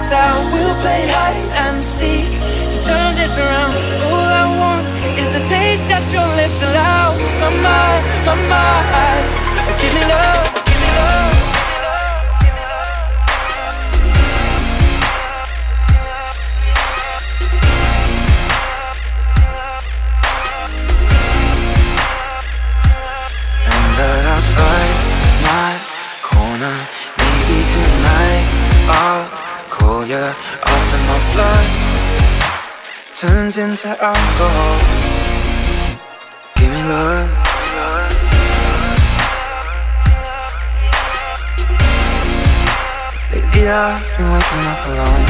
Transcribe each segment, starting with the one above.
us out, we'll play hide and seek to turn this around. All I want is the taste that your lips allow. My mind, my mind, give me love, give me love. And that I fight my corner. Maybe tonight I'll call you after my blood turns into alcohol. Give me love. Lately I've been waking up alone.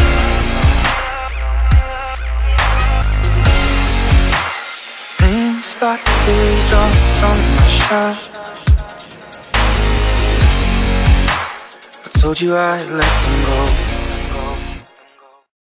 Name spotted teardrops on my shirt. Told you I'd let them go.